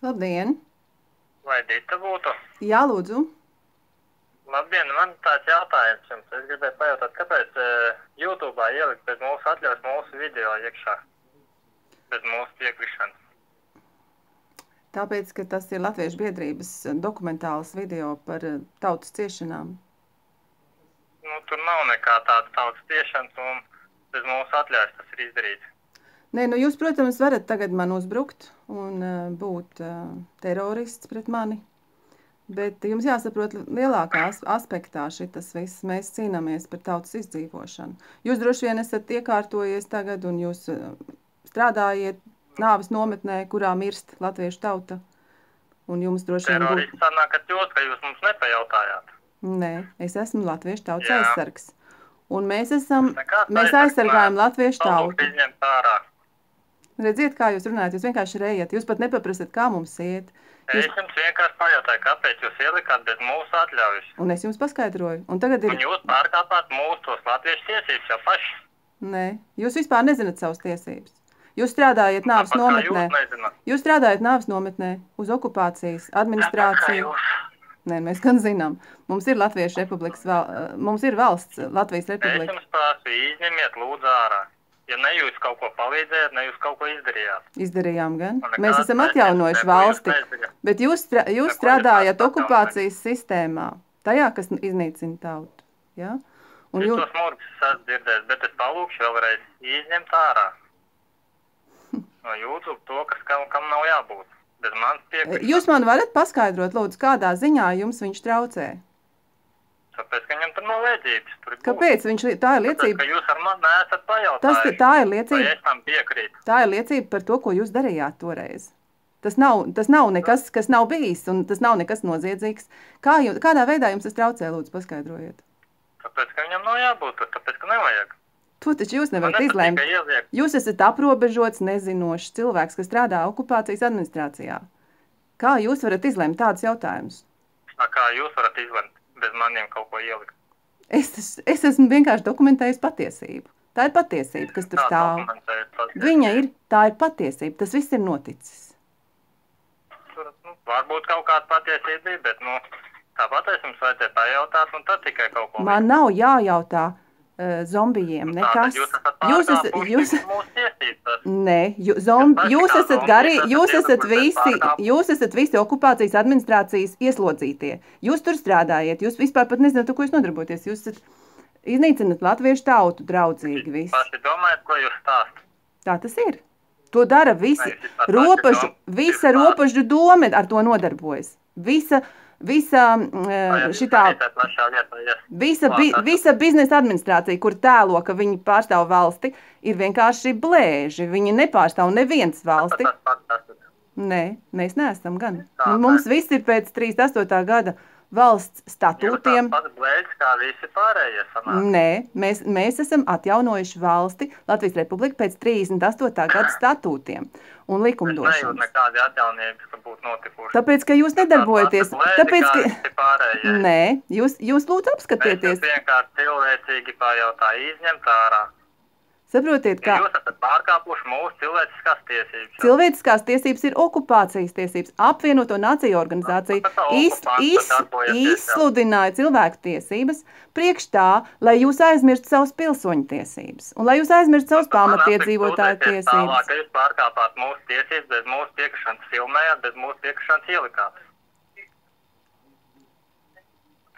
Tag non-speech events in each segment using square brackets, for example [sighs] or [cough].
Labdien! Vai Dita būtu? Jā, lūdzu. Labdien, man tāds jautājums jums. Es gribēju pajautāt, kāpēc uh, YouTube ielikt bez mūsu atļaus mūsu video iekšā? Bez mūsu piekrišanas. Tāpēc, ka tas ir Latviešu biedrības dokumentāls video par eh, tautas ciešanām. Nu, tur nav nekā tāda tautas ciešanas un bez mūsu atļaus tas ir izdarīts. Nē, nu jūs, protams, varat tagad man uzbrukt un uh, būt uh, terorists pret mani. Bet jums jāsaprot lielākā as- aspektā šitas viss. Mēs cīnāmies par tautas izdzīvošanu. Jūs droši vien esat iekārtojies tagad un jūs uh, strādājiet nāves nometnē, kurā mirst latviešu tauta. Un jums droši vien būtu... Terorists sanākat jūs, ka jūs mums nepajautājāt. Nē, es esmu latviešu tautas Jā. aizsargs. Un mēs esam, mēs aizsargājam latviešu tautu. Redziet, kā jūs runājat, jūs vienkārši rejat, jūs pat nepaprasat, kā mums iet. Es jums vienkārši pajautāju, kāpēc jūs ielikāt bez mūsu atļaujas. Un es jums paskaidroju. Un tagad Un ir, jūs pārkāpāt mūsu tos latviešu tiesības jau paši. nē, jūs vispār nezināt savas tiesības. Jūs strādājat nāves Tāpat nometnē. Jūs. Jūs strādājat nāves nometnē uz okupācijas administrāciju. Jūs. Nē, mēs gan zinām. Mums ir Latviešu republikas, val... mums ir valsts Latvijas Es republika. jums prasu, izņemiet lūdzu ārā. Ja ne jūs kaut ko palīdzējāt, ne jūs kaut ko izdarījāt. Izdarījām gan. Un nekāds Mēs esam atjaunojuši jūs valsti. neizdarījāt. Bet jūs, strā, jūs jūs strādājat okupācijas sistēmā, tajā, kas iznīcina tautu. Ja? Un jūs, jūs tos murgus esat dzirdējis, bet es palūkšu vēlreiz izņemt ārā. [laughs] No YouTube to, kas kam, kam nav jābūt. Bez manas piekrišanas. jūs man varat paskaidrot, lūdzu, kādā ziņā jums viņš traucē? Tāpēc, ka viņam tur nav vajadzības. Tur Kāpēc? Viņš, tā ir Tāpēc, liecība, ka jūs ar mani neesat tas, pajautājuši. tā ir liecība, es tam piekrītu? tā ir liecība par to, ko jūs darījāt toreiz. Tas nav, tas nav nekas, kas nav bijis, un tas nav nekas noziedzīgs. Kā jums, kādā veidā jums tas traucē, lūdzu, paskaidrojiet? Tāpēc, ka viņam nav jābūt tāpēc, ka nevajag. To taču jūs nevarat izlēmt. Jūs esat aprobežots, nezinošs cilvēks, kas strādā okupācijas administrācijā. Kā jūs varat izlemt tādus jautājumus? Tā Kā jūs varat izlemt bez maniem kaut ko ielikt? Es, es, es esmu vienkārši dokumentējis patiesību. Tā ir patiesība, kas tur Kā stāv. Viņa ir, tā ir patiesība. Tas viss ir noticis. Tur, nu, varbūt kaut kāda patiesība bija, bet, nu, tāpat es jums vajadzēja pajautāt, un tad tikai kaut ko. Man nav jājautā uh, zombijiem nekas. Tātad Jūs esat Jūs nē, jū, zom, paši jūs esat zombi gari, jūs esat visi, jūs esat visi okupācijas administrācijas ieslodzītie. Jūs tur strādājat, jūs vispār pat nezināt, ko jūs nodarboties. Jūs esat iznīcināt latviešu tautu draudzīgi visi. Paši domājat, ko jūs stāstat? Tā tas ir. To dara visi. Dom- visa ir robežu dome ar to nodarbojas. Visa, visa eh, šitā, visa, bi, visa biznesa administrācija, kur tēlo, ka viņi pārstāv valsti, ir vienkārši blēži. Viņi nepārstāv neviens valsti. Nē, mēs neesam gan. Mums viss ir pēc 38. gada valsts statūtiem. Pats blēds, kā visi pārējie sanāk. Nē, mēs, mēs esam atjaunojuši valsti Latvijas Republiku pēc 38. gada statūtiem un Es likumdošanas. nekādi atjaunības, ka būtu notikuši. Tāpēc, ka jūs nedarbojaties, tāpēc, ka... pārējie. Nē, jūs, jūs lūdzu Es apskatieties. jums vienkārši cilvēcīgi pajautāju, izņemt ārā. Saprotiet, Ja ka jūs esat pārkāpuši mūsu cilvēciskās tiesības. cilvēciskās tiesības ir okupācijas tiesības. Apvienoto nāciju organizācija tā iz, iz, izsludināja cilvēku tiesības priekš tā, lai jūs aizmirstu savas pilsoņu tiesības un lai jūs aizmirstu savas pamatiedzīvotāju tiesības. Tālāk, ka jūs pārkāpāt mūsu tiesības, bez mūsu piekrišanas filmējāt, bez mūsu piekrišanas ielikāt.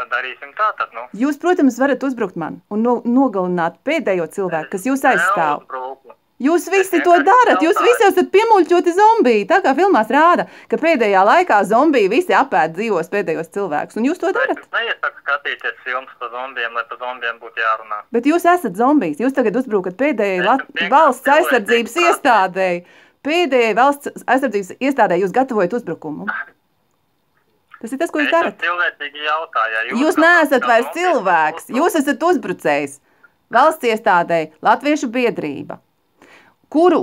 Tad darīsim tā, tad, nu. Jūs, protams, varat uzbrukt man un no, nogalināt pēdējo cilvēku, kas jūs aizstāv. Neuzbruku. Jūs visi Es to darat, jūs visi esat piemuļķoti zombiji. Tā kā filmās rāda, ka pēdējā laikā zombiji visi apēd dzīvos pēdējos cilvēkus, un jūs to Es darat. jums neiesaku skatīties filmas par zombiem, lai par zombiem būtu jārunā. Bet jūs esat zombijs. Jūs tagad uzbrukat pēdējai Es Lat valsts aizsardzības iestādēji. Pēdējai valsts aizsardzības iestādē jūs gatavojat uzbrukumu. [laughs] Tas ir tas, ko jūs darat. cilvēcīgi jautāju, ja Jūs kaut neesat vairs cilvēks. Jūs esat uzbrucējs. Valsts iestādē Latviešu biedrība, kuru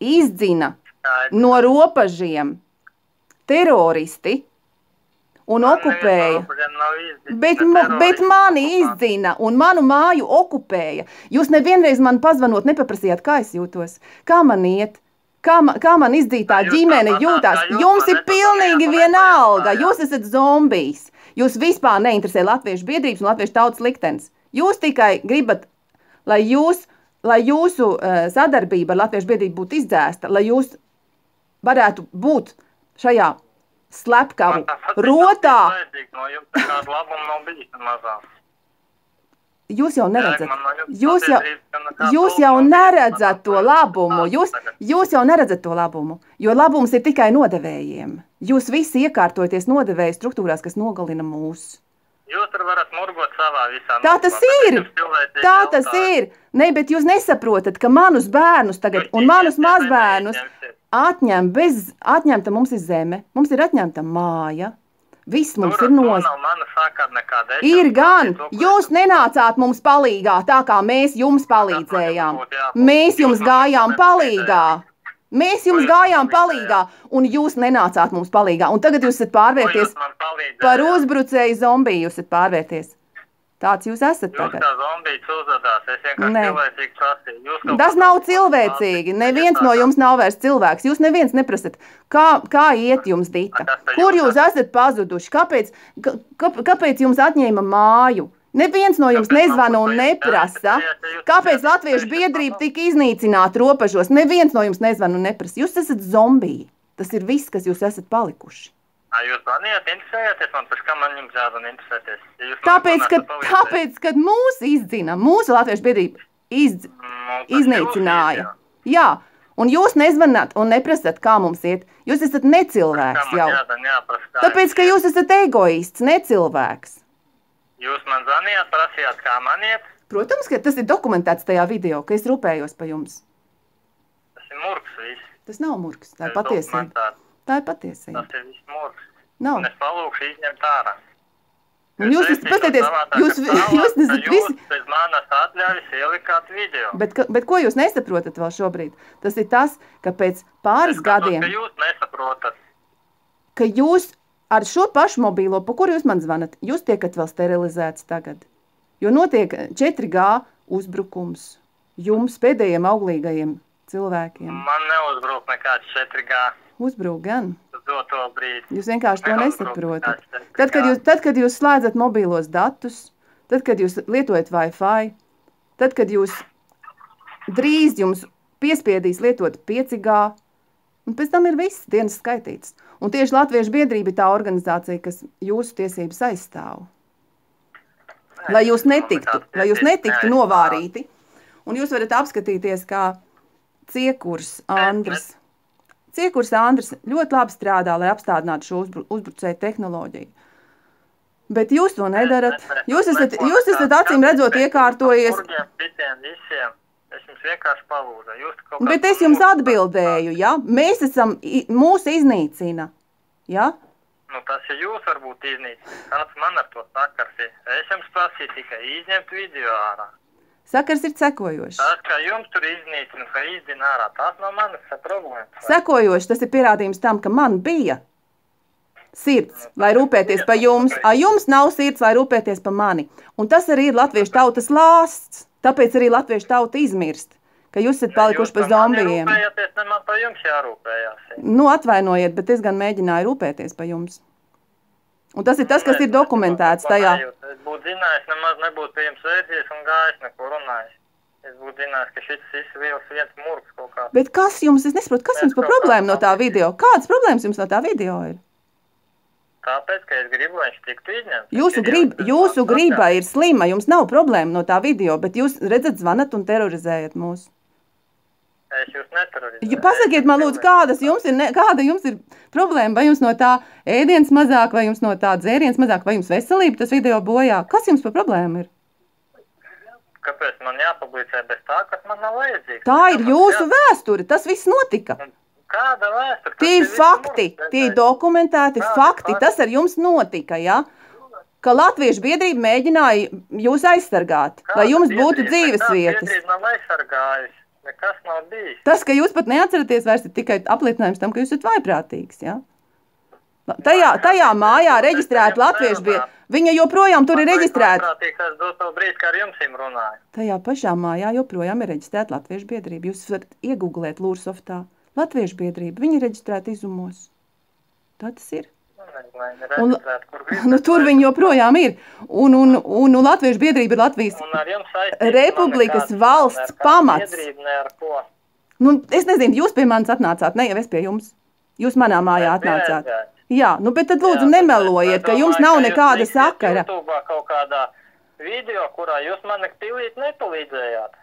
izdzina skaidrs. no robežiem teroristi un Man okupēja. izdzis, Bet, ma, bet teroristi, mani izdzina un manu māju okupēja. Jūs nevienreiz man pazvanot, nepaprasījāt, kā es jūtos, kā man iet. Kā, ma- kā man izdzītā Kā jūs ģimene jūtās? Jums ir pilnīgi vienalga. Jūs esat zombijs. Jūs vispār neinteresē latviešu biedrības un latviešu tautas liktenis. Jūs tikai gribat, lai, jūs, lai jūsu uh, sadarbība ar latviešu biedrību būtu izdzēsta, lai jūs varētu būt šajā slepkavu Man tāpat ir rotā. vajadzīgs No jums nekāda labuma nav bijis mazā. Jūs jau neredzat, jūs jau, jūs jau neredzat to labumu. Jūs, jūs jau neredzat to labumu, jo labums ir tikai nodevējiem. Jūs visi iekārtojaties nodevēju struktūrās, kas nogalina mūs. Jūs tur varat murgot savā visā. Tā tas ir! Tā tas ir! Ne, bet jūs nesaprotat, ka manus bērnus tagad un manus mazbērnus atņem bez, atņemta mums ir zeme, mums ir atņemta māja. Viss mums Tur- ir tur noz. nav mana sakara nekāda. Es Ir gan, to, jūs nenācāt mums palīgā, tā kā mēs jums palīdzējām. Mēs jums gājām palīgā. Mēs jums gājām palīgā, un jūs nenācāt mums palīgā. Un tagad jūs esat pārvērties par uzbrucēju zombiju, jūs esat pārvērties. Tāds jūs esat Jūs tagad. kā zombijs uzvedās, es vienkārši Nē. cilvēcīgi prasīju. Jūs Tas nav cilvēcīgi. Neviens no jums nav vairs cilvēks. Jūs neviens neprasat, kā, kā iet jums, Dita. Kur jūs jūs esat pazuduši? Kāpēc, ka- kāpēc jums atņēma māju? Neviens no jums nezvana un neprasa. Jūs Kāpēc Latviešu biedrība tika iznīcināta robežos? Neviens no jums nezvana un neprasa. Jūs esat zombiji. Tas ir viss, kas jūs esat palikuši. Jūs zvanījāt, interesējāties man, pēc kā man jums jāzvan interesēties. Jūs Tāpēc, ka, tāpēc, kad mūs izdzina, mūsu Latviešu biedrība izdz, Nu, tas iznīcināja. Jā, un jūs nezvanāt un neprasat, kā mums iet. Jūs esat necilvēks jau. jādara, jāprasa, Tāpēc, ka jūs esat egoists, necilvēks. Jūs man zvanījāt, prasījāt, kā man iet. Protams, ka tas ir dokumentēts tajā video, ka es rūpējos par jums. Tas ir murgs viss. Tas nav murgs, tā ir patiesība. Tā ir patiesība. Tas ir viss murgs. Nav. Un es palūkšu izņemt ārā. Un jūs esat, paskatieties, jūs, jūs nesat visi. Jūs bez manas atļaujas ielikāt video. Bet, ka- bet ko jūs nesaprotat vēl šobrīd? Tas ir tas, ka pēc pāris Es skatos, gadiem, Ka jūs nesaprotat. ka jūs ar šo pašu mobīlo, pa kuru jūs man zvanat, jūs tiekat vēl sterilizēts tagad. Jo notiek 4G uzbrukums jums, pēdējiem auglīgajiem cilvēkiem. Man neuzbruk nekāds 4G Uzbruk gan. Jūs vienkārši to nesaprotat. nekāds 4G. Tad, kad jūs, tad, kad jūs slēdzat mobilos datus, tad, kad jūs lietojat Wi-Fi, tad, kad jūs drīz jums piespiedīs lietot 5G, un pēc tam ir viss dienas skaitīts. Un tieši Latviešu biedrība ir tā organizācija, kas jūsu tiesības aizstāv. Lai jūs netiktu, lai jūs netiktu novārīti. Un jūs varat apskatīties, kā ciekurs Andris. Ciekurs Andris ļoti labi strādā, lai apstādinātu šo uzbru, uzbrucēju tehnoloģiju. Bet jūs to nedarat. Jūs esat, jūs esat acīm redzot iekārtojies. Es jums vienkārši palūdzu. Jūs bet es jums atbildēju, ja? Mēs esam, mūs iznīcina, ja? Nu, tas ir jūs varbūt iznīcinājums. Kāds man ar to sakars ir? Es jums prasīju tikai izņemt video ārā. Sakars ir sekojošs. Tas, ka jums tur iznīcina, ka izdina ārā, tas nav manas problēmas. Sekojoši tas ir pierādījums tam, ka man bija sirds, lai rūpēties par jums, a jums nav sirds, lai rūpēties par mani. Un tas arī ir latviešu tautas lāsts. Tāpēc arī latviešu tauta izmirst, ka jūs esat palikuši par zombijiem. Rūpējieties, ne man par jums jārūpējās. Nu, atvainojiet, bet es gan mēģināju rūpēties par jums. Un tas ir tas, kas ir dokumentēts tajā. Es būtu zinājis, nemaz nebūtu pie jums vērties un gājis neko runājis. Es būtu zinājis, ka šis viss viens viens murgs kaut kā. Bet kas jums, es nesaprotu, kas jums par problēmu no tā video? Kādas problēmas jums no tā video ir? Tāpēc, ka es gribu, lai viņš tiktu izņemts. Jūsu, grib, jūsu griba ir slima, jums nav problēma no tā video, bet jūs redzat, zvanat un terorizējat mūs. Es jūs neterorizēju. Ja pasakiet man, lūdzu, kādas jums ir, ne, kāda jums ir problēma? Vai jums no tā ēdienas mazāk, vai jums no tā dzērienas mazāk, vai jums veselība tas video bojā? Kas jums par problēmu ir? Kāpēc man jāpublicē bez tā, kas man nav vajadzīgs? Tā ir jūsu jā- vēsture, tas viss notika. Kāda vēsture? Tie ir fakti, tie ir dokumentēti Kādi fakti, tas ar jums notika, ja? Ka Latviešu biedrība mēģināja jūs aizsargāt, lai jums būtu dzīves vietas. Biedrība nav aizsargājusi. Nekas nav bijis. Tas, ka jūs pat neatceraties, vairs ir tikai apliecinājums tam, ka jūs esat vaiprātīgs. Ja? Tajā, tajā mājā reģistrēta latviešu biedrība. Viņa joprojām tur ir reģistrēta. Es to brīdi, kā ar jums runāju. Tajā pašā mājā joprojām ir reģistrēta latviešu biedrība. Jūs varat iegūglēt Lūrsoftā Latviešu biedrība, viņi ir reģistrēti izumos. Tā tas ir. Un, nu, tur viņi joprojām ir. Un, un, un, un Latviešu biedrība ir Latvijas Republikas valsts pamats. Nu, es nezinu, jūs pie manis atnācāt, ne jau es pie jums. Jūs manā mājā atnācāt. Jā, nu, bet tad lūdzu nemelojiet, ka jums nav nekāda sakara. Kaut kādā video, kurā jūs man nektīlīt nepalīdzējāt.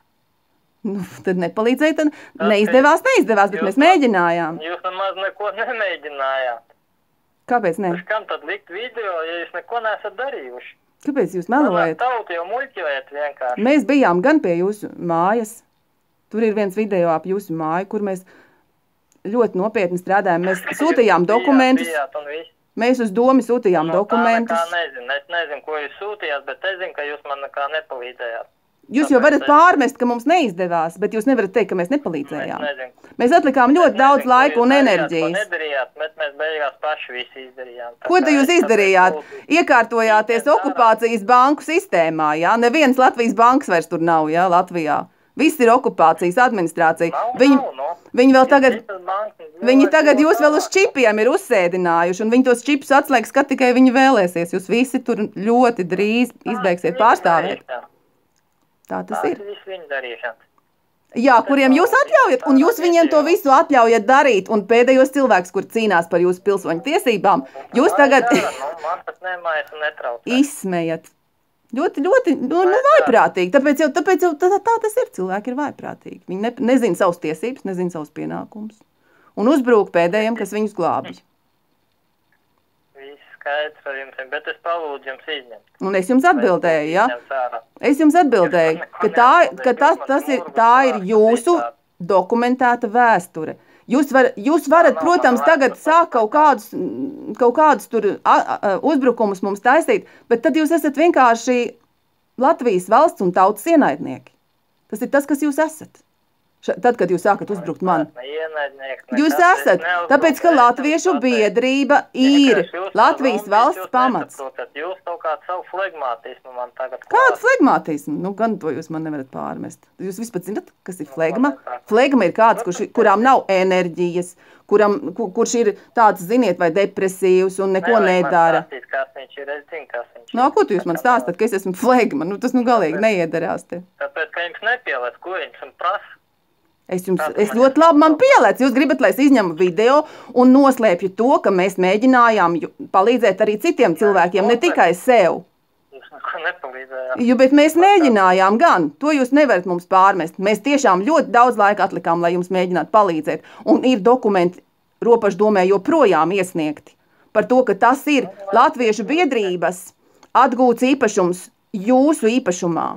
Nu, tad nepalīdzēja, tad neizdevās, neizdevās, bet mēs mēģinājām. Jūs nemaz neko nemēģinājāt. Kāpēc ne? Uz kam tad likt video, ja jūs neko neesat darījuši? Kāpēc jūs melojat? Tauti jau muļķojat vienkārši. Mēs bijām gan pie jūsu mājas. Tur ir viens video ap jūsu māju, kur mēs ļoti nopietni strādājam. Mēs [laughs] sūtījām dokumentus. Bijāt, bijāt Mēs uz domu sūtījām no, dokumentus. Nezinu. Es nezinu, ko jūs sūtījāt, bet es zinu, ka jūs man nekā nepalīdzējāt. Jūs jau varat pārmest, ka mums neizdevās, bet jūs nevarat teikt, ka mēs nepalīdzējām. Mēs, mēs atlikām ļoti es daudz nezinu, laika un enerģijas. Nedarījāt, bet mēs beigās paši visi izdarījām. Tā Ko te jūs izdarījāt? tāpēc Iekārtojāties Ņemiet okupācijas banku sistēmā, jā? Neviens Latvijas banks vairs tur nav, jā, Latvijā. Viss ir okupācijas administrācija. Nav, Viņi, nav, no. viņi vēl tagad, bankas, viņi tagad jūs vēl uz čipiem ir uzsēdinājuši, un viņi tos čipus atslēgs, kad tikai viņi vēlēsies. Jūs visi tur ļoti drīz izbeigsiet pārstāvēt. Tā tas ir. Tas viss viņa darīšana. Jā, kuriem jūs atļaujat, un jūs viņiem to visu atļaujat darīt, un pēdējos cilvēks, kur cīnās par jūsu pilsoņu tiesībām, jūs tagad nu, izsmejat. Ļoti, ļoti nu, nu, vaiprātīgi. Tāpēc jau, tāpēc jau tā, tā tas ir. Cilvēki ir vaiprātīgi. Viņi ne, nezina savas tiesības, nezina savus pienākumus. Un uzbrūk pēdējiem, kas viņus glābj. Skaidrs ar jums, bet es palūdzu jums izņemt. Un es jums atbildēju, ja? Es jums atbildēju, ka tā, ka tas, tas ir, tā ir jūsu dokumentēta vēsture. Jūs, var, jūs varat, protams, tagad sākt kaut kādus, mm, kaut kādus tur uzbrukumus mums taisīt, bet tad jūs esat vienkārši Latvijas valsts un tautas ienaidnieki. Tas ir tas, kas jūs esat. Tad, kad jūs sākat uzbrukt man. Jūs esat, tāpēc, ka Latviešu jums biedrība ir Latvijas valsts pamats. Jūs kaut kādu savu flegmātismu man tagad Kādu klāt. flegmatismu? Nu, gan to jūs man nevarat pārmest. Jūs vispār zināt, kas ir Nu, flegma? Flegma ir kāds, kurš, kurām nav enerģijas, kuram, ku, kurš ir tāds, ziniet, vai depresīvs un neko nedara. No, ko tu jūs man stāstat, ka es esmu flegma? Nu, tas nu galīgi neiederās te. Tāpēc, ka jums nepielēc, ko man prasa. Es jums, es ļoti labi man pastāstīji. pielēc. Jūs gribat, lai es izņemu video un noslēpju to, ka mēs mēģinājām palīdzēt arī citiem cilvēkiem, ne tikai sev. Jo, bet mēs mēģinājām gan, to jūs nevarat mums pārmest. Mēs tiešām ļoti daudz laika atlikām, lai jums mēģinātu palīdzēt. Un ir dokumenti robežu domē joprojām iesniegti par to, ka tas ir Latviešu biedrības atgūts īpašums jūsu īpašumā.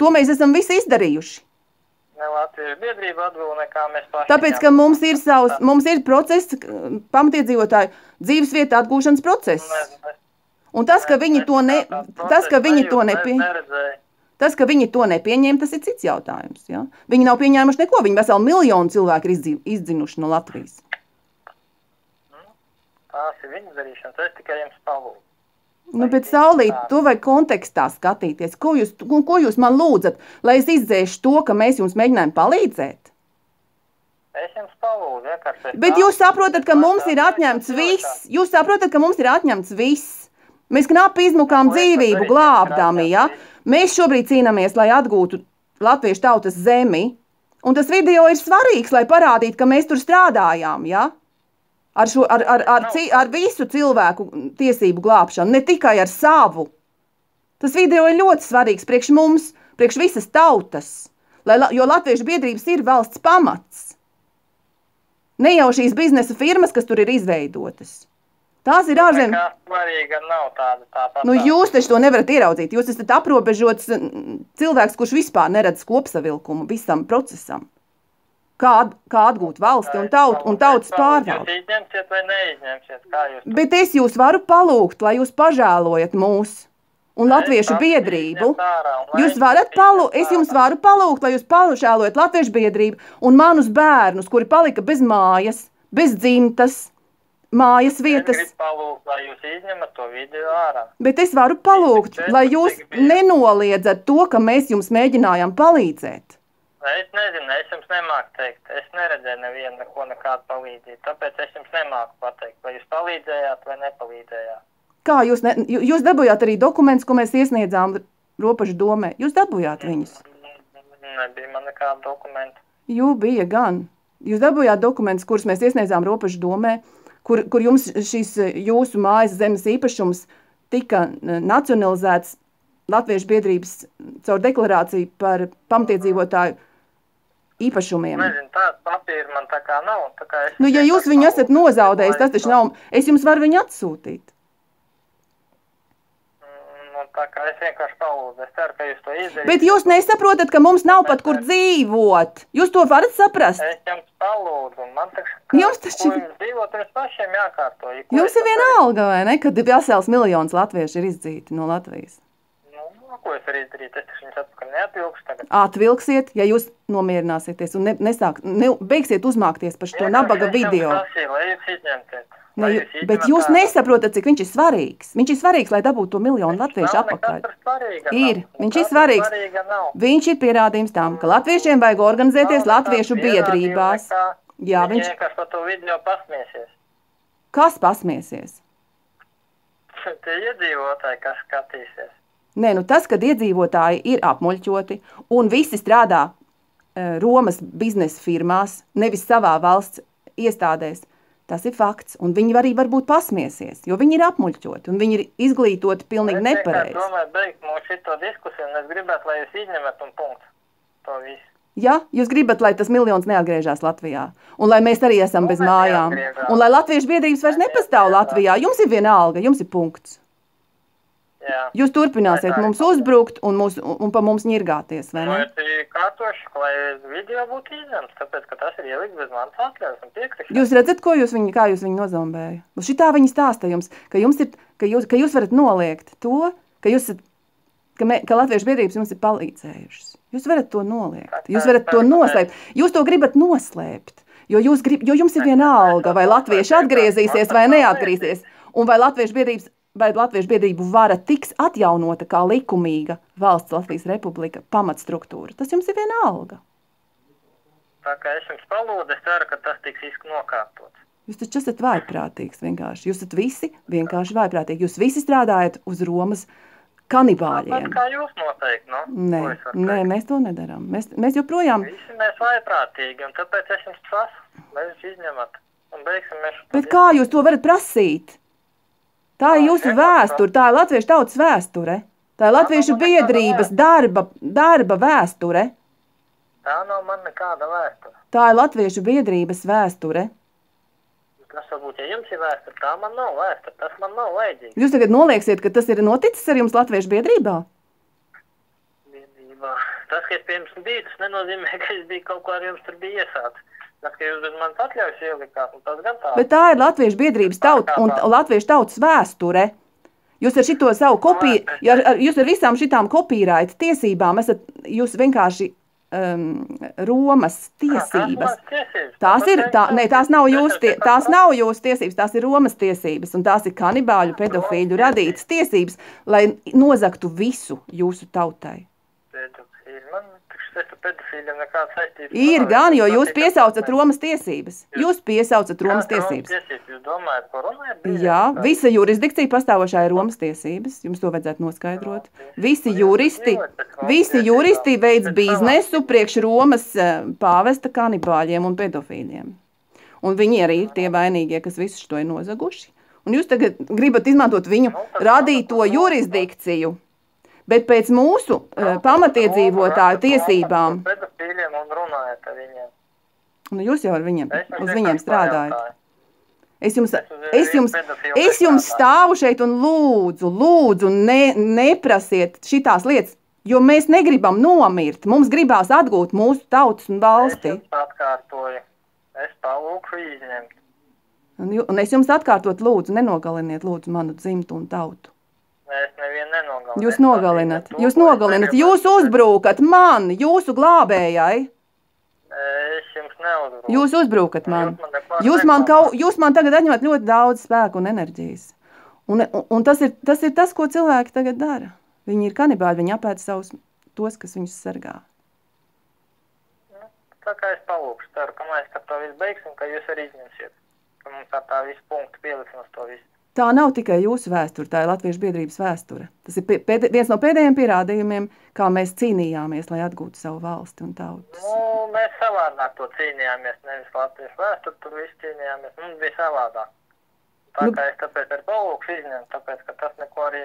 To mēs esam visi izdarījuši. Ne Latvijas biedrība atguva nekā mēs paši. Tāpēc, ka mums ir, savs, mums ir process, pamatiedzīvotāju dzīves vieta atgūšanas process. Un tas, ka viņi to, ne, tas, ka viņi to nepie, tas, ka viņi to nepieņēma, tas ir cits jautājums. Ja? Viņi nav pieņēmuši neko, viņi veseli miljonu cilvēku ir izdzi- izdzinuši no Latvijas. Tās ir viņas darīšanas, es tikai jums palūdzu. Nu, bet, Saulīt, to vajag kontekstā skatīties. Ko jūs, ko, jūs man lūdzat, lai es izdzēšu to, ka mēs jums mēģinājām palīdzēt? Es jums palūdzu, vienkārši. Bet jūs saprotat, ka mums ir atņemts viss. Jūs saprotat, ka mums ir atņemts viss. Mēs knapi izmukām dzīvību, glābdami. Ja? Mēs šobrīd cīnāmies, lai atgūtu latviešu tautas zemi. Un tas video ir svarīgs, lai parādītu, ka mēs tur strādājām. Ja? Ar, šo, ar, ar, ar, ci- ar visu cilvēku tiesību glābšanu, ne tikai ar savu. Tas video ir ļoti svarīgs priekš mums, priekš visas tautas. Lai, la- jo Latviešu biedrības ir valsts pamats. Ne jau šīs biznesa firmas, kas tur ir izveidotas. Tās ir ārzemēs. Nekā svarīga nav tāda tāpat. Nu, jūs taču to nevarat ieraudzīt. Jūs esat aprobežots cilvēks, kurš vispār neredz kopsavilkumu visam procesam. Kā, kā atgūt valsti un, taut, un tautas pārvaldi. Jūs izņemsiet vai neizņemsiet, kā jūs Bet es jūs varu palūgt, lai jūs pažēlojat mūs un Latviešu Es biedrību. Jūs varat palūgt, es jums varu palūgt, lai jūs pažēlojat Latviešu biedrību un manus bērnus, kuri palika bez mājas, bez dzimtas, mājas Es vietas. gribu palūgt, lai jūs izņemat to video ārā. Bet es varu palūgt, lai jūs nenoliedzat to, ka mēs jums mēģinājām palīdzēt. Es nemāku teikt. Es neredzēju nevienu neko nekādu palīdzību. Tāpēc es jums nemāku pateikt, vai jūs palīdzējāt vai nepalīdzējāt. Kā jūs, ne, jū- jūs dabūjāt arī dokumentus, ko mēs iesniedzām robežu domē? Jūs dabūjāt viņus? Nebija man nekāda dokumenta. Jū bija gan. Jūs dabūjāt dokumentus, kurus mēs iesniedzām robežu domē, kur, kur jums šīs eh, jūsu mājas zemes īpašums tika eh, nacionalizēts Latviešu biedrības caur deklarāciju par pamatiedzīvotāju īpašumiem. Nezinu, tāda papīra man tā kā nav. Tā kā Nu, ja jūs viņu esat nozaudējis, tas taču nav. Es jums varu viņu atsūtīt. Nu, tā kā es vienkārši palūdzu. Es ceru, ka jūs to izdarīsiet. Bet jūs nesaprotat, ka mums nav pat kur dzīvot. Jūs to varat saprast. Es jums palūdzu. Man taču, Jums taču- jums dzīvot, jums pašiem jākārto. Jums ir viena alga, vai ne? Kad vesels miljons latviešu ir izdzīti no Latvijas. Nu, ko es varu izdarīt? Es viņus atpakaļ neatvilkšu tagad. Atvilksiet, ja jūs nomierināsieties un ne, nesāk, ne, beigsiet uzmākties par šo nabaga es jums video. Prasīju, lai jūs izņemtiet. Ne, ju- jūs bet jūs ārā. nesaprotat, cik viņš ir svarīgs. Viņš ir svarīgs, lai dabūtu to miljonu latviešu svarīga Ir, viņš ir svarīgs. Viņš ir pierādījums tam, ka latviešiem vajag organizēties Nav latviešu biedrībās. Jā, viņš vienkārši par to video pasmiesies. kas pasmiesies? [laughs] Tie iedzīvotāji, kas skatīsies. Nē, nu tas, kad iedzīvotāji ir apmuļķoti un visi strādā e, Romas biznesa firmās, nevis savā valsts iestādēs, tas ir fakts. Un viņi arī varbūt pasmiesies, jo viņi ir apmuļķoti un viņi ir izglītoti pilnīgi Es nepareizi. domāju beigt mūsu šito diskusiju, un es gribētu, lai jūs izņemat un punkts. To visu. Ja jūs gribat, lai tas miljons neatgriežas Latvijā, un lai mēs arī esam Nu, bez mājām, neatgriežas. un lai latviešu biedrības vairs nepastāv. Latvijā, jums ir viena alga, jums ir punkts. Jā. Jūs turpināsiet Vai tā mums uzbrukt un, mūs, un, pa mums ņirgāties, vai ne? arī kārtošu, lai video būtu izņemts, tāpēc, ka tas ir ielikt bez manas atļaujas un piekrišanas. Jūs redzat, ko jūs viņu, kā jūs viņu nozombējat? Nu, šitā viņi stāsta jums, ka, jums ir, ka, jūs, ka jūs varat noliegt to, ka, jūs, esat- ka, me, ka Latviešu biedrības jums ir palīdzējušas. Jūs varat to noliegt, jūs varat to noslēpt. Jūs to gribat noslēpt, jo, jūs grib, jo jums ir viena alga, vai latvieši atgriezīsies vai neatgriezīsies, un vai Latviešu biedrības. Vai Latviešu biedrību vara tiks atjaunota kā likumīga valsts Latvijas republika pamatstruktūra? Tas jums ir viena alga. Tā kā es jums palūdzu, es ceru, ka tas tiks nokārtots. Jūs taču esat vājprātīgs vienkārši. Jūs esat visi vienkārši vājprātīgi. Jūs visi strādājat uz Romas Tāpat kanibāļiem. kā jūs noteikti, nu? Nē, nē, mēs to nedarām. Mēs, mēs joprojām. Visi mēs vaiprātīgi, un tāpēc es jums prasu, jūs izņemat. Un beigsim mēs Bet kā jūs to varat prasīt? Tā ir jūsu vēsture, tā ir Latviešu tautas vēsture. Tā ir Latviešu biedrības darba, darba vēsture. Tā nav man nekāda vēsture. Tā ir Latviešu biedrības vēsture. Tas varbūt, ja jums ir vēsture, tā man nav vēsture, tas man nav vajadzīgs. Jūs tagad nolieksiet, ka tas ir noticis ar jums Latviešu biedrībā? Biedrībā. Tas, ka es pie jums biju, tas nenozīmē, ka es biju kaut ko ar jums tur bija iesācis. Tas, ka jūs bez manas atļaujas ielikāt, un tas gan tā. Bet tā ir Latviešu biedrības tauta un Latviešu tautas vēsture. Jūs ar šo savu kopiju, ar, ar, jūs ar visām šitām kopīraita tiesībām esat, jūs vienkārši um, Romas tiesības. Tās ir, tā, ne, tās nav jūsu, tie, tās nav jūsu tiesības, tās ir Romas tiesības, un tās ir kanibāļu, pedofīļu radītas tiesības, lai nozaktu visu jūsu tautai. Pedofīli. Man taču ar pedofīļiem nekāda saistība. Ir gan, jo jūs piesaucat Romas tiesības. Jūs piesaucat Romas tiesības. Jūs domājat, runājat? brīdī? Jā, visa jurisdikcija pastāvošā ir Romas tiesības. Jums to vajadzētu noskaidrot. Visi juristi, visi juristi veids biznesu priekš Romas eh, pāvesta kanibāļiem un pedofīļiem. Un viņi arī ir tie vainīgie, kas visu šo ir nozaguši. Un jūs tagad gribat izmantot viņu radīto jurisdikciju. Bet pēc mūsu uh, pamatiedzīvotāju tiesībām, ar viņiem. nu jūs jau ar viņiem, Es uz viņiem strādājat. Es jums, Es es jums, es jums stāvu šeit un lūdzu, lūdzu, ne, neprasiet šitās lietas, jo mēs negribam nomirt. Mums gribās atgūt mūsu tautas un Es valsti. jums atkārtoju. Es palūkšu izņemt. Un, un es jums atkārtot, lūdzu, nenogaliniet lūdzu, manu dzimtu un tautu. Es nevienu nenogalinu. Jūs patīk, jūs negribu. jūs uzbrukat man, jūsu glābējai. Es jums neuzbruku. Jūs uzbrukat man. Jūs man kaut, jūs man tagad atņemat ļoti daudz spēku un enerģijas. Un, un, un tas, ir, tas ir tas, ko cilvēki tagad dara. Viņi ir kanibāļi, viņi apēda savus tos, kas viņus sargā. tā kā es palūkšu, ceru, ka mēs ar to visu beigsim, ka jūs arī izņemsiet. Ka mums ar tā visu punktu pieliksim uz to visu. Tā nav tikai jūsu vēsture, tā ir Latvijas biedrības vēsture. Tas ir pēd, viens no pēdējiem pierādījumiem, kā mēs cīnījāmies, lai atgūtu savu valsti un tautas. Nu, mēs savādāk to cīnījāmies, nevis Latvijas vēsturi, tur viss cīnījāmies, mums bija savādāk. Tā Nu- kā es tāpēc ar palūkšu izņemt, tāpēc, ka tas neko arī,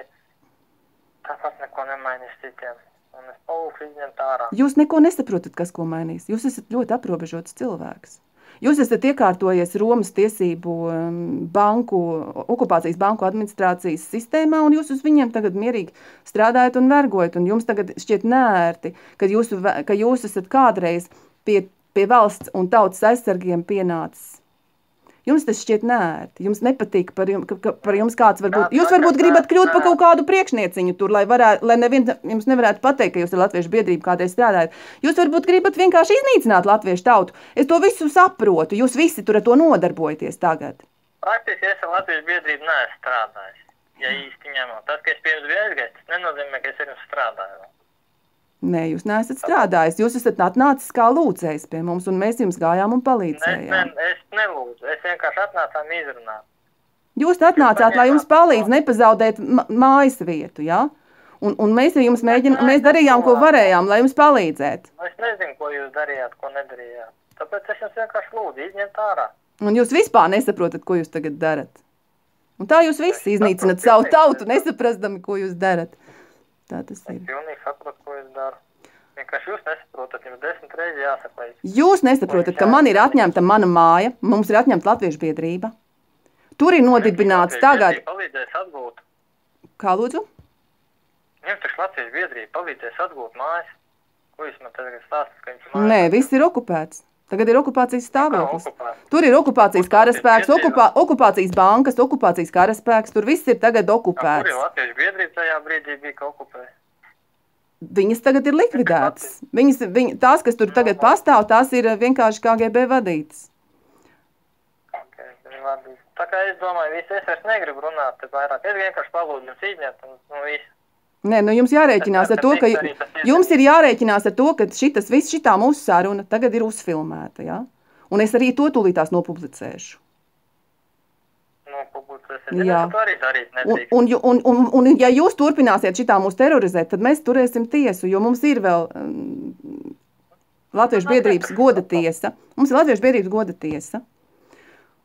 tāpat neko nemainīs citiem. Un es palūkšu izņemt ārā. Jūs neko nesaprotat, kas ko mainīs. Jūs esat ļoti aprobežots cilvēks. Jūs esat iekārtojies Romas tiesību um, banku, okupācijas banku administrācijas sistēmā, un jūs uz viņiem tagad mierīgi strādājat un vergojat. Un jums tagad šķiet nērti, ka, jūsu, vē- ka jūs esat kādreiz pie, pie valsts un tautas aizsargiem pienācis. Jums tas šķiet nērti. Jums nepatīk par jums, ka, par jums kāds var būt. Jā, Jūs varbūt gribat kļūt par kaut kādu priekšnieciņu tur, lai, varētu, lai neviens jums nevarētu pateikt, ka jūs ar latviešu biedrību kādreiz strādājat. Jūs varbūt gribat vienkārši iznīcināt latviešu tautu. Es to visu saprotu. Jūs visi tur ar to nodarbojaties tagad. Praktiski es ar Latvijas biedrību neesmu strādājis. Ja īsti ņemot. Tas, ka es pirms biju aizgājis, tas nenozīmē, ka es ar jums strādāju. Nē, jūs neesat strādājis. Jūs esat atnācis kā lūdzējs pie mums, un mēs jums gājām un Es, ne, palīdzējām. es nelūdzu, es vienkārši atnācām izrunāt. Jūs atnācāt, lai jums palīdz nepazaudēt mājas vietu, jā? Un, un mēs jums mēģinām, mēs darījām, ko varējām, lai jums palīdzētu. Nu, Es nezinu, ko jūs darījāt, ko nedarījāt. Tāpēc es jums vienkārši lūdzu izņemt ārā. Un jūs vispār nesaprotat, ko jūs tagad darat. Un tā jūs visi iznīcināt saprotu, savu tautu, nesaprastami, ko jūs darat. Tā tas Es ir. pilnīgi saprotu, ko es daru. Vienkārši jūs nesaprotat, jums desmit reizes jāsaka, es Jūs nesaprotat, ka man ir atņemta mana māja, mums ir atņemta Latviešu biedrība. Tur ir nodibināts tagad, Palīdzēs atgūt. kā lūdzu, Jums taču Latvijas biedrība palīdzēs atgūt mājas. Ko jūs man tagad stāstat, ka jums mājas? nē, viss ir okupēts. Tagad ir okupācijas stāvoklis. okupēts? Tur ir okupācijas karaspēks, okupā, okupācijas bankas, okupācijas karaspēks. Tur viss ir tagad Kur ir okupēts. Latvijas biedrība tajā brīdī bija, ka okupēja? Viņas tagad ir likvidētas. Viņas, viņ, tās, kas tur tagad pastāv, tās ir vienkārši KGB vadītas. Okay, labi. Tā kā es domāju, visi es vairs negribu runāt vairāk. Es vienkārši palūdzu jums izņemt un nu, viss. Nē, nu jums jārēķinās ar to, ka jums ir jārēķinās ar to, ka šitas, viss šitā mūsu saruna tagad ir uzfilmēta. Ja? Un es arī to tūlītās nopublicēšu. Nu. Jā. Un, un, un, un, un, ja jūs turpināsiet šitā mūs terorizēt, tad mēs turēsim tiesu, jo mums ir vēl um, Latviešu biedrības goda tiesa. Mums ir Latviešu biedrības goda tiesa.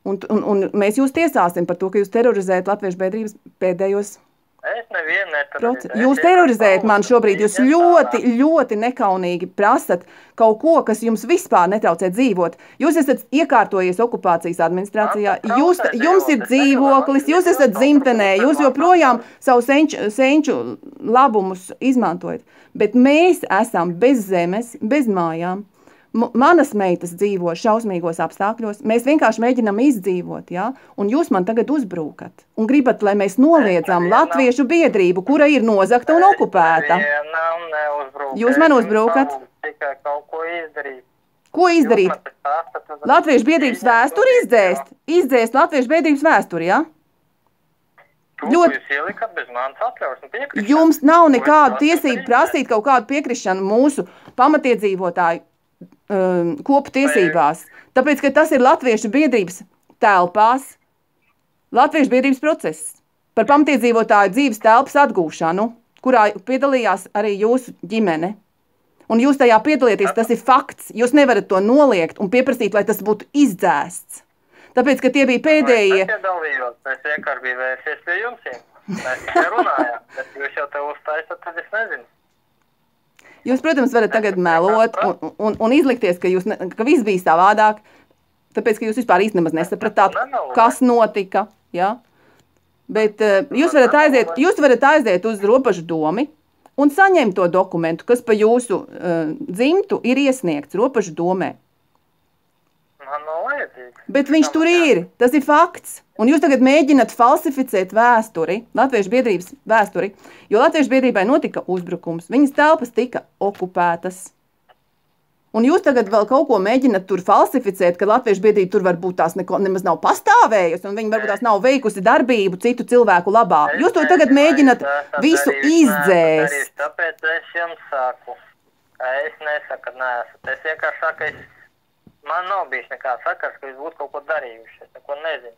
Un, un, un mēs jūs tiesāsim par to, ka jūs terorizējat Latviešu biedrības pēdējos Neterorizēju. Jūs terorizējat mani šobrīd. Jūs ļoti, ļoti nekaunīgi prasat kaut ko, kas jums vispār netraucē dzīvot. Jūs esat iekārtojies okupācijas administrācijā, jūs, jums ir dzīvoklis, jūs esat dzimtenē, jūs joprojām savu senču, senču labumus izmantojat. Bet mēs esam bez zemes, bez mājām. Manas meitas dzīvo šausmīgos apstākļos. Mēs vienkārši mēģinām izdzīvot, ja? un jūs man tagad uzbrukat. Un gribat, lai mēs noliedzam nevienam- Latviešu biedrību, kura ir nozagta un okupēta. Jūs man Es uzbrukat? Tikai kaut ko izdarīt. Ko izdarīt? Stāstat, Latviešu biedrības vēsturi izdzēst, izdzēst Latviešu biedrības vēsturi, ja? To, Ļoti- Jūs ielikat bez manas atļaujas un piekrišanas. Jums nav es tiesība darīt? prasīt kaut kādu piekrišanu mūsu pamatiedzīvotāju um, kopu tiesībās. Tāpēc, ka tas ir Latviešu biedrības telpās, Latviešu biedrības process par pamatiedzīvotāju dzīves telpas atgūšanu, kurā piedalījās arī jūsu ģimene. Un jūs tajā piedalieties, tas ir fakts. Jūs nevarat to noliegt un pieprasīt, lai tas būtu izdzēsts. Tāpēc, ka tie bija pēdējie. Es piedalījos, es vienkārši biju vērsies pie jums. Mēs runājām, bet jūs jau te uztaisat, tad es nezinu. Jūs, protams, varat tagad melot un, un, un izlikties, ka, jūs, ne, ka viss bija savādāk. Tāpēc, ka jūs vispār īstenībā nesapratāt, Nemeloju. kas notika. Ja? Bet uh, jūs, varat aiziet, jūs varat aiziet uz robežu domu un saņemt to dokumentu, kas pa jūsu uh, dzimtu ir iesniegts robežu domē. Bet viņš tur ir. Tas ir fakts. Un jūs tagad mēģināt falsificēt vēsturi, Latviešu biedrības vēsturi, jo Latviešu biedrībai notika uzbrukums. Viņas telpas tika okupētas. Un jūs tagad vēl kaut ko mēģināt tur falsificēt, ka Latviešu biedrība tur varbūt tās neko, nemaz nav pastāvējusi, un viņi varbūt tās nav veikusi darbību citu cilvēku labā. Jūs to tagad mēģināt visu izdzēst. Tāpēc es jums saku, es nesaku, ka neesat. Es vienkārši saku, es Man nav bijis nekāds sakars, ka jūs būtu kaut ko darījuši. Es neko nezinu.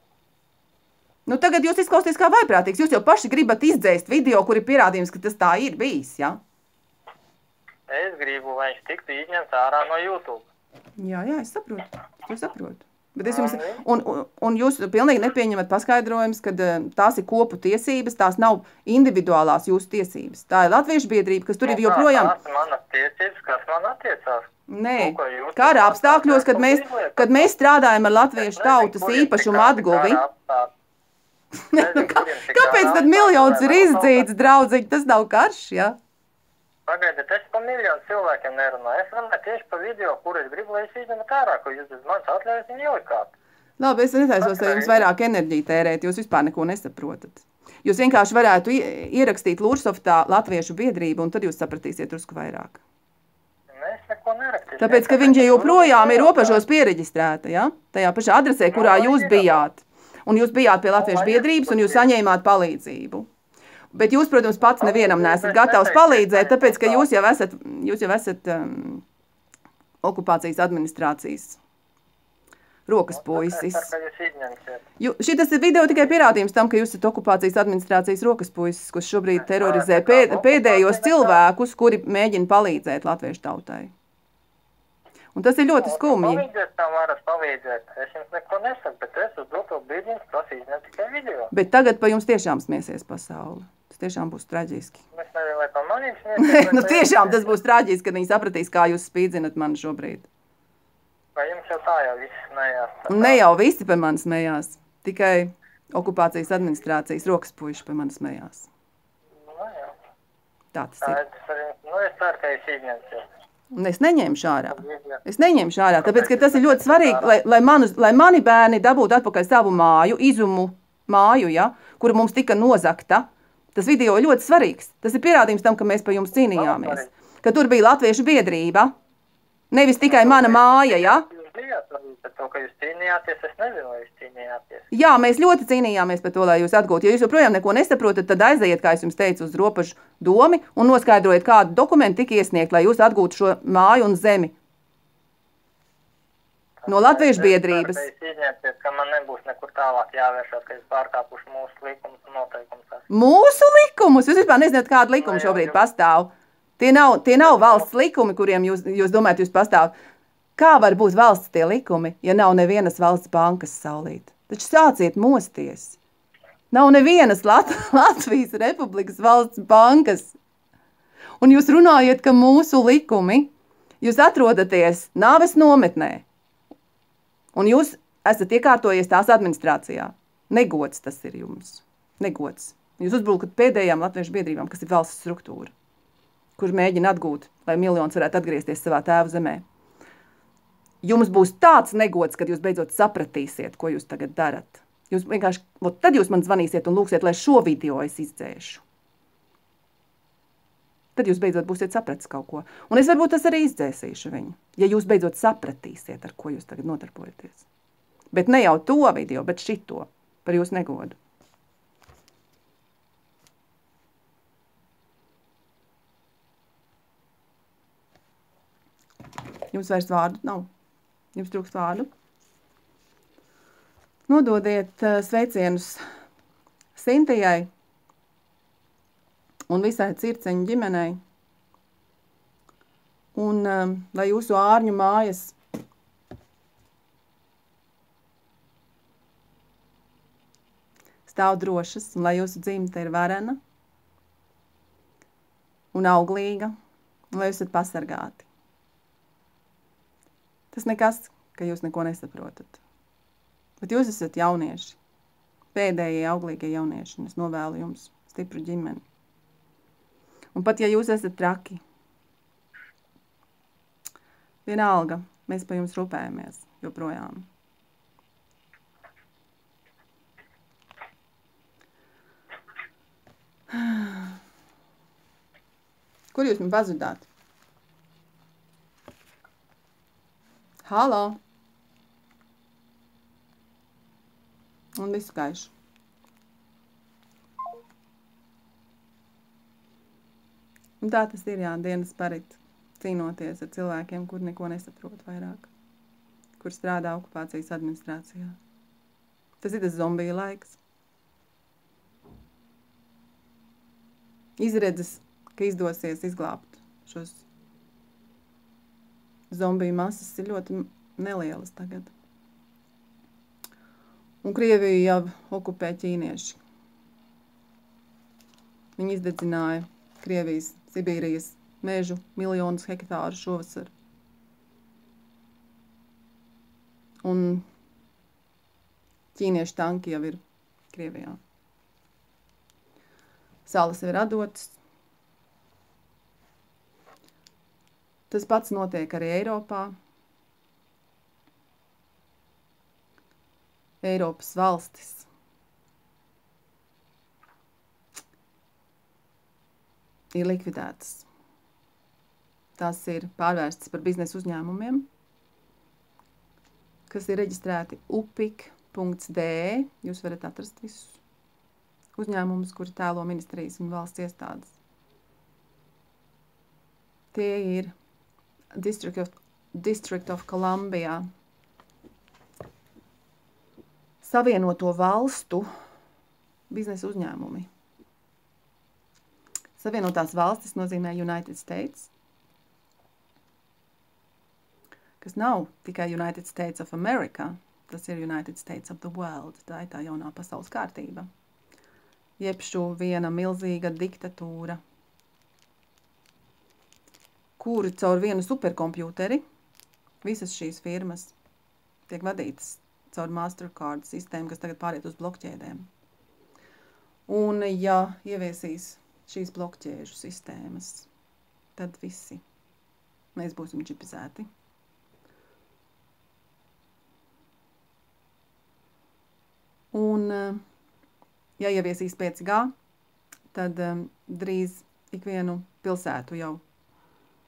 Nu, tagad jūs izklausāties kā vaiprātīgs. Jūs jau paši gribat izdzēst video, kur ir pierādījums, ka tas tā ir bijis. Ja? Es gribu, lai viņš tiktu izņemts ārā no YouTube. Jā, jā, es saprotu. Es saprotu. Bet es jums, un, un, un jūs pilnīgi nepieņemat paskaidrojumus, ka uh, tās ir kopu tiesības, tās nav individuālās jūsu tiesības. Tā ir latviešu biedrība, kas tur ir joprojām. Nu, Tās ir manas tiesības, kas man attiecās. Nē, Nu, kara apstākļos, kad mēs, izliekat? kad mēs strādājam ar latviešu tautas īpašumu atguvi. apstākļi. [laughs] Nu, kā- Kāpēc tad miljons ir izdzīts, draudziņ? Tas nav karš, jā? Pagaidiet, es par miljonu cilvēkiem nerunāju. Es runāju tieši par video, kur es gribu, lai jūs izņemat ārā, ko jūs bez manis atļaujat viņu ielikāt. Labi, es netaisos, lai jums vairāk enerģiju tērēt, jūs vispār neko nesaprotat. Jūs vienkārši varētu ierakstīt Lūrsoftā latviešu biedrību, un tad jūs sapratīsiet drusku vairāk. Neko nerakstīšu. Tāpēc, ka viņš joprojām ir robežos pieregistrēta, ja? tajā pašā adresē, kurā jūs bijāt. Un jūs bijāt pie latviešu biedrības, un jūs saņēmāt palīdzību. Bet jūs, protams, pats nevienam nesat gatavs palīdzēt, tāpēc, ka jūs jau esat, jūs jau esat um, okupācijas administrācijas rokas puisis. Ju- Šitas ir video tikai pierādījums tam, ka jūs esat okupācijas administrācijas rokas puisis, kurš šobrīd terorizē pēd, pēdējos cilvēkus, kuri mēģina palīdzēt latviešu tautai. Un tas ir ļoti skumji. Palīdziet, tam varat palīdzēt. Es jums neko nesaku, bet es uz doto brīdi jums prasīju ne tikai video. Bet tagad pa jums tiešām smiesies pasauli. Tas tiešām būs traģiski. Es nezinu, vai pa maniem [laughs] nu, tiešām tas būs traģiski, kad viņi sapratīs, kā jūs spīdzinat mani šobrīd. Vai jums jau tā jau viss smējās? Un ne jau visi par mani smējās, tikai okupācijas administrācijas rokas puiši par mani smējās. Nu, jā. Tā tas Tā, ir. es, arī- nu, es ceru, ka jūs izņemsiet. Un es neņemšu ārā. Es neņemšu ārā, tāpēc, ka tas ir ļoti svarīgi, lai, lai, manus, lai mani bērni dabūtu atpakaļ savu māju, izumu māju, ja, kura mums tika nozakta. Tas video ir ļoti svarīgs. Tas ir pierādījums tam, ka mēs par jums cīnījāmies. Ka tur bija latviešu biedrība, nevis tikai mana māja. Ja? Bet to, ka jūs cīnījāties, es nezinu, vai jūs cīnījāties. Jā, mēs ļoti cīnījāmies par to, lai jūs atgūtu. Ja jūs joprojām neko nesaprotat, tad aiziet, kā es jums teicu, uz robežu domu un noskaidrojiet, kādu dokumentu tika iesniegt, lai jūs atgūtu šo māju un zemi. No Latviešu biedrības. Es ceru, ka man nebūs nekur tālāk jāvēršas, ka jūs pārkāpuši mūsu likumus un noteikumus. Mūsu likumus. Jūs vispār nezināt, kāda likuma Nu, šobrīd pastāv. Tie nav, tie nav valsts likumi, kuriem jūs, jūs domājat, jūs pastāv. Kā var būt valsts tie likumi, ja nav nevienas valsts bankas saulīt? Taču sāciet mosties. Nav nevienas Lat [laughs] Latvijas Republikas valsts bankas. Un jūs runājat, ka mūsu likumi, jūs atrodaties nāves nometnē, un jūs esat iekārtojies tās administrācijā. Negods tas ir jums. Negods. Jūs uzbrukat pēdējām latviešu biedrībām, kas ir valsts struktūra, kur mēģina atgūt, lai miljons varētu atgriezties savā tēva zemē. Jums būs tāds negods, kad jūs beidzot sapratīsiet, ko jūs tagad darat. Jūs vienkārši, vot tad jūs man zvanīsiet un lūgsiet, lai šo video es izdzēšu. Tad jūs beidzot būsiet sapratis kaut ko. Un es varbūt tas arī izdzēsīšu viņu, ja jūs beidzot sapratīsiet, ar ko jūs tagad nodarbojaties. Bet ne jau to video, bet šito par jūsu negodu. Jums vairs vārdu nav. Jums trūkst vārdu. Nododiet uh, sveicienus Sintijai un visai circeņu ģimenei. Un um, lai jūsu ārņu mājas stāv drošas, un lai jūsu dzimta ir varena un auglīga, un lai jūs esat pasargāti. Tas nekas, ka jūs neko nesaprotat. Bet jūs esat jaunieši, pēdējie auglīgie jaunieši, un es novēlu jums stipru ģimeni. Un pat ja jūs esat traki, vienalga, mēs par jums rūpējamies joprojām. [sighs] Kur jūs man pazudāt? Halo! Un viss gaišs. Un tā tas ir, jā, dienas parit, cīnoties ar cilvēkiem, kur neko nesaprot vairāk. kur strādā okupācijas administrācijā. Tas ir tas zombiju laiks. Izredzes, ka izdosies izglābt šos zombiju masas, ir ļoti nelielas tagad. Un Krieviju jau okupē ķīnieši. Viņi izdedzināja Krievijas, Sibīrijas mežu miljonus hektāru šovasar. Un ķīniešu tanki jau ir Krievijā. Salas ir atdotas. Tas pats notiek arī Eiropā. Eiropas valstis. Ir likvidētas. Tās ir pārvērstas par biznesa uzņēmumiem, kas ir reģistrēti upik.de. Jūs varat atrast visus uzņēmumus, kuri tēlo ministrijas un valsts iestādes. Tie ir District of, District of Columbia, Savienoto valstu biznesa uzņēmumi. Savienotās valstis nozīmē United States, kas nav tikai United States of America, tas ir United States of the World. Tā ir tā jaunā pasaules kārtība. Jeb šo viena milzīga diktatūra, kur caur vienu superkompjūteri visas šīs firmas tiek vadītas caur Mastercard sistēmu, kas tagad pāriet uz blokķēdēm. Un, ja ieviesīs šīs blokķēžu sistēmas, tad visi mēs būsim čipizēti. Un, ja ieviesīs 5G, tad um, drīz ikvienu pilsētu jau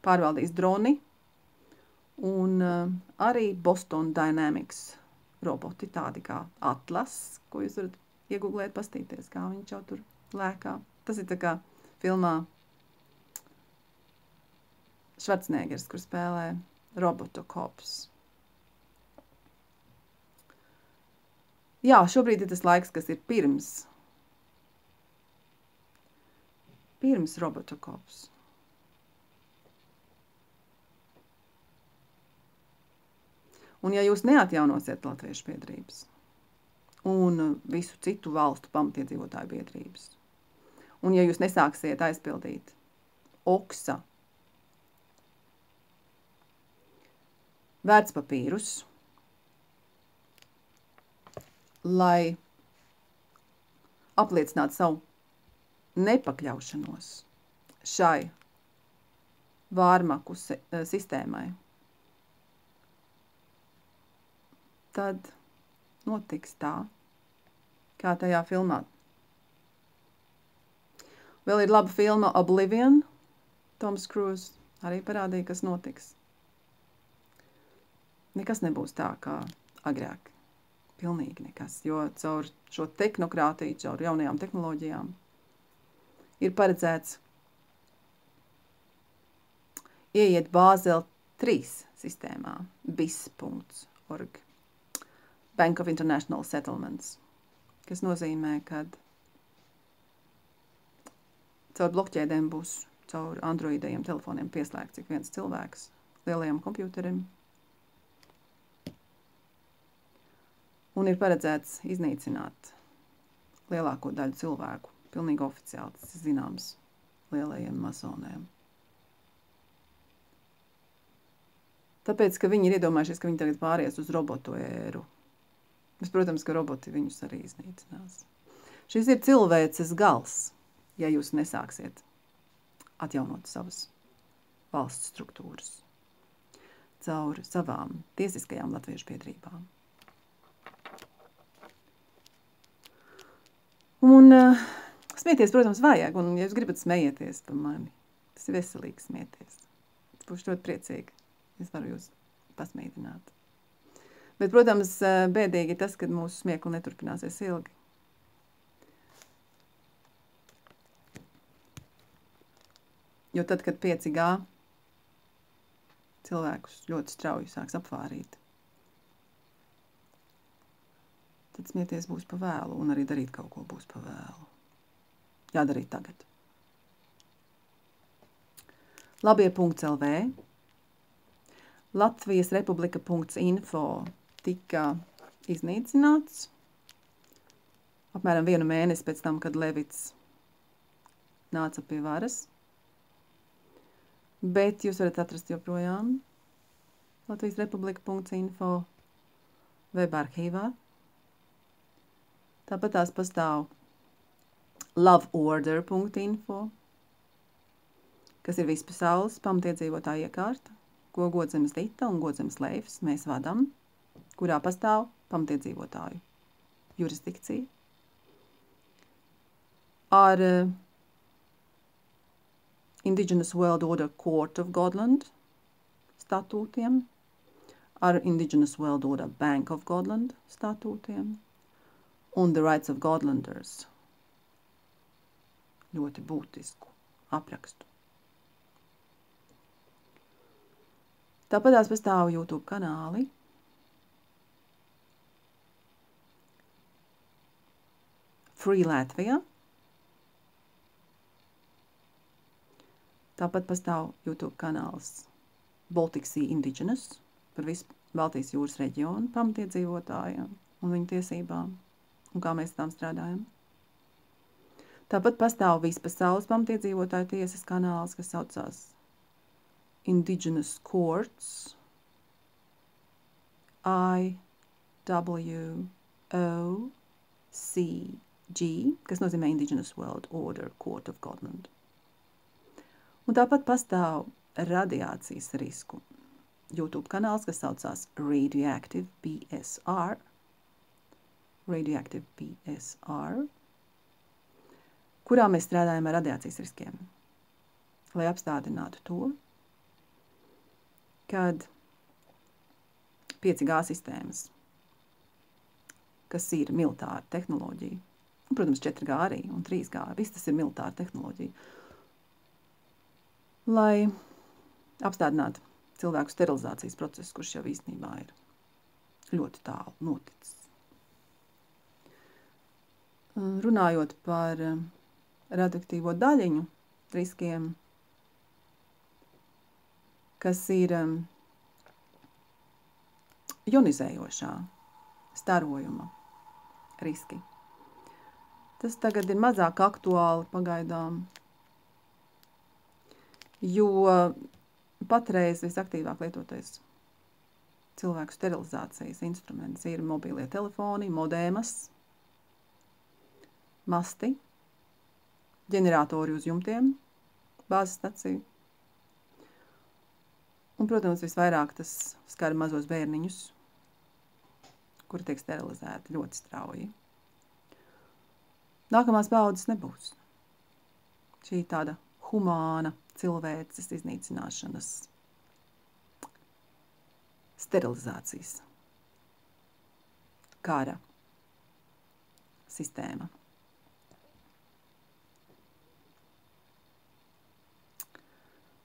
pārvaldīs droni un uh, arī Boston Dynamics roboti, tādi kā Atlas, ko jūs varat iegūglēt, pastīties, kā viņš jau tur lēkā. Tas ir tā kā filmā Švarcnēgers, kur spēlē robotu kops. Jā, šobrīd ir tas laiks, kas ir pirms. Pirms robotu Un ja jūs neatjaunosiet latviešu biedrības un visu citu valstu pamatiedzīvotāju biedrības, un ja jūs nesāksiet aizpildīt oksa vērtspapīrus, lai apliecinātu savu nepakļaušanos šai vārmaku sistēmai, tad notiks tā, kā tajā filmā. Vēl ir laba filma Oblivion. Toms Cruise arī parādīja, kas notiks. Nekas nebūs tā kā agrāk. Pilnīgi nekas, jo caur šo tehnokrātiju, caur jaunajām tehnoloģijām ir paredzēts ieiet Bāzel 3 sistēmā, bis.org. Bank of International Settlements, kas nozīmē, ka caur blokķēdēm būs caur androidējiem telefoniem pieslēgts ik viens cilvēks lielajam kompjuterim. Un ir paredzēts iznīcināt lielāko daļu cilvēku. Pilnīgi oficiāli tas ir zināms lielajiem masoniem. Tāpēc, ka viņi ir iedomājušies, ka viņi tagad pāries uz robotu ēru. Bet, protams, ka roboti viņus arī iznīcinās. Šis ir cilvēces gals, ja jūs nesāksiet atjaunot savas valsts struktūras caur savām tiesiskajām latviešu biedrībām. Un uh, smieties, protams, vajag, un ja jūs gribat smējieties par mani, tas ir veselīgi smieties. Es būšu ļoti priecīga, es varu jūs pasmīdināt. Bet, protams, bēdīgi tas, ka mūsu smiekli neturpināsies ilgi. Jo tad, kad 5G cilvēkus ļoti strauji sāks apvārīt, tad smieties būs pa vēlu, un arī darīt kaut ko būs pa vēlu. Jādarīt tagad. Labie.lv Latvijas republika.info tika iznīcināts apmēram vienu mēnesi pēc tam, kad Levits nāca pie varas. Bet jūs varat atrast joprojām Latvijas republika.info web arhīvā. Tāpat tās pastāv loveorder.info, kas ir vispasaules pamatiedzīvotāja iekārta, ko Godzemes Dita un Godzemes Leifs mēs vadam, kurā pastāv pamatiedzīvotāju jurisdikcija. Ar uh, Indigenous World Order Court of Godland statūtiem, ar Indigenous World Order Bank of Godland statūtiem un The Rights of Godlanders ļoti būtisku aprakstu. Tāpat tās pastāv YouTube kanāli. Free Latvija. Tāpat pastāv YouTube kanāls Baltic Sea Indigenous par visu Baltijas jūras reģionu pamatiedzīvotājiem un viņu tiesībām un kā mēs tām strādājam. Tāpat pastāv vispasaules pamatiedzīvotāju tiesas kanāls, kas saucās Indigenous Courts I W O C G, kas nozīmē Indigenous World Order Court of Godland. Un tāpat pastāv radiācijas risku YouTube kanāls, kas saucās Radioactive BSR. Radioactive BSR kurā mēs strādājam ar radiācijas riskiem, lai apstādinātu to, kad 5G sistēmas, kas ir militāra tehnoloģija, un, protams, 4G arī un 3G, viss tas ir militāra tehnoloģija, lai apstādinātu cilvēku sterilizācijas procesu, kurš jau īstenībā ir ļoti tālu noticis. Runājot par radioaktīvo daļiņu riskiem, kas ir jonizējošā starojuma riski. Tas tagad ir mazāk aktuāli pagaidām, jo patreiz visaktīvāk lietotais cilvēku sterilizācijas instruments ir mobilie telefoni, modēmas, masti, ģeneratori uz jumtiem, bāzes staciju. Un, protams, visvairāk tas skar mazos bērniņus, kuri tiek sterilizēti ļoti strauji. Nākamās paudzes nebūs. Šī tāda humāna cilvēces iznīcināšanas, sterilizācijas, kara sistēma.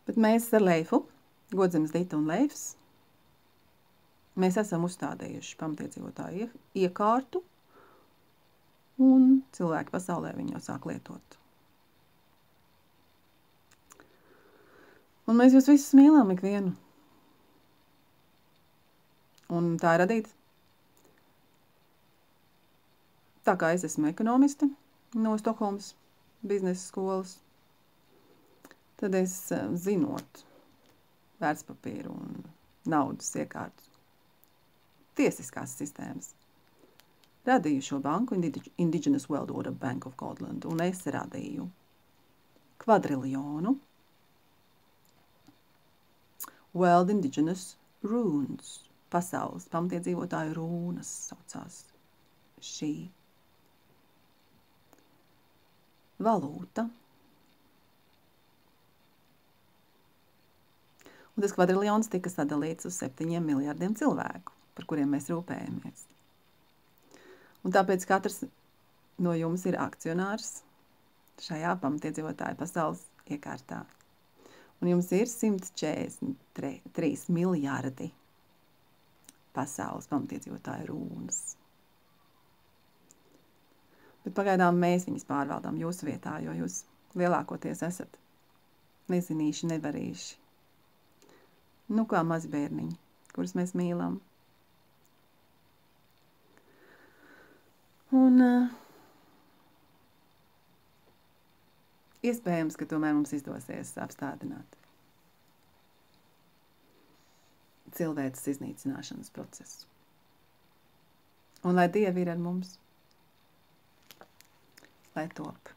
Bet mēs ar Leifu, Godzemes Dita un Leifs, mēs esam uzstādījuši pamatiedzīvotāju iekārtu, un cilvēki pasaulē viņu jau sāk lietot. Un mēs jūs visus mīlam ikvienu. Un tā ir radīta. Tā kā es esmu ekonomiste no Stokholmas biznesa skolas, tad es eh, zinot vērtspapīru un naudas iekārtu tiesiskās sistēmas. Radīju šo banku Indigenous World Order Bank of Scotland, un es radīju kvadriljonu World Indigenous Runes, pasaules pamatiedzīvotāju rūnas saucās šī valūta – Un tas kvadriljons tika sadalīts uz septiņiem miljardiem cilvēku, par kuriem mēs rūpējamies. Un tāpēc katrs no jums ir akcionārs šajā pamatiedzīvotāju pasaules iekārtā. Un jums ir 143 miljardi pasaules pamatiedzīvotāju rūnas. Bet pagaidām mēs viņus pārvaldām jūsu vietā, jo jūs lielākoties esat nezinīši, nevarīši. Nu, kā mazbērniņi, kurus mēs mīlam. Un uh, iespējams, ka tomēr mums izdosies apstādināt cilvēces iznīcināšanas procesu. Un lai Dievi ir ar mums, lai top.